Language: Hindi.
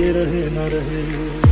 ये रहे न रहे।